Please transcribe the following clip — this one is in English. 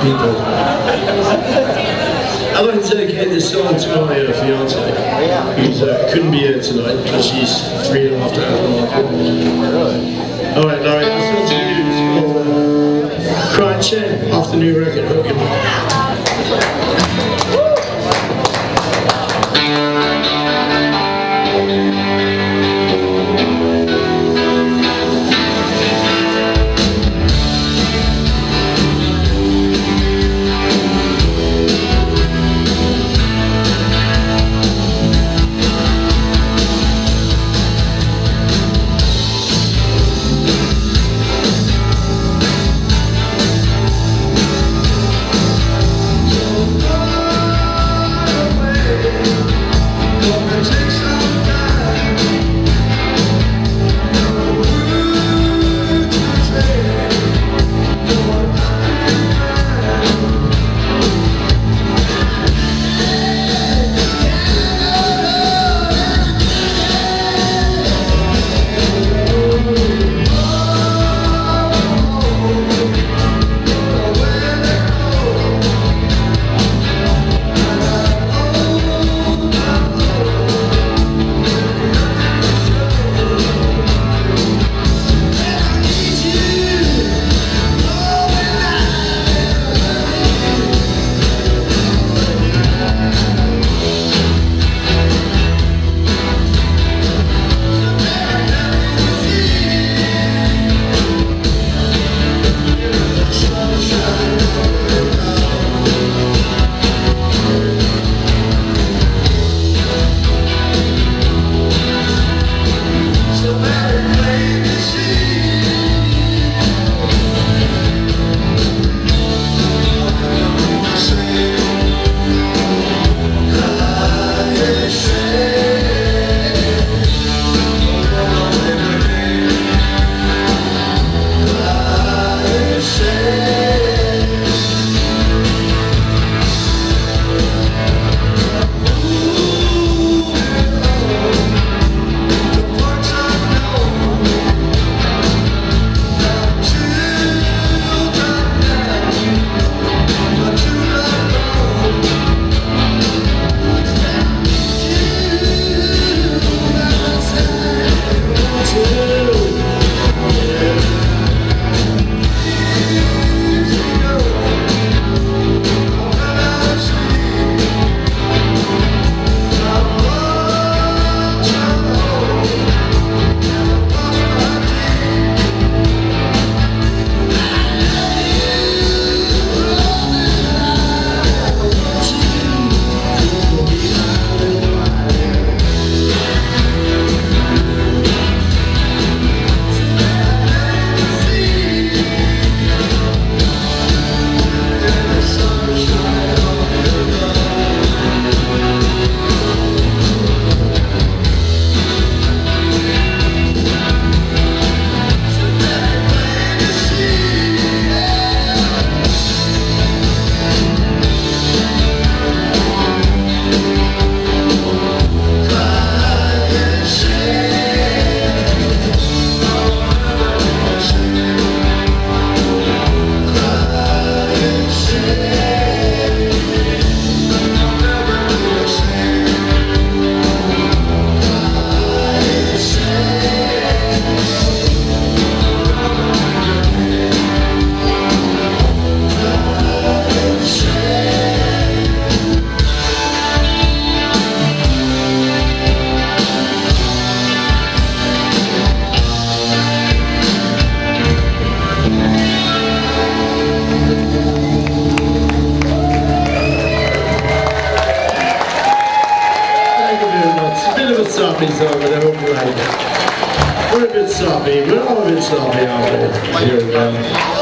people. I went to get this song to my uh, fiance, who uh, couldn't be here tonight because she's three and a half hours old. Alright, Larry, that's what you. Um, Cryin' Shame, off the new record, hook him up. Sloppy song, but I hope you like it. We're a bit sloppy. We're all a bit sloppy out there. Here we go.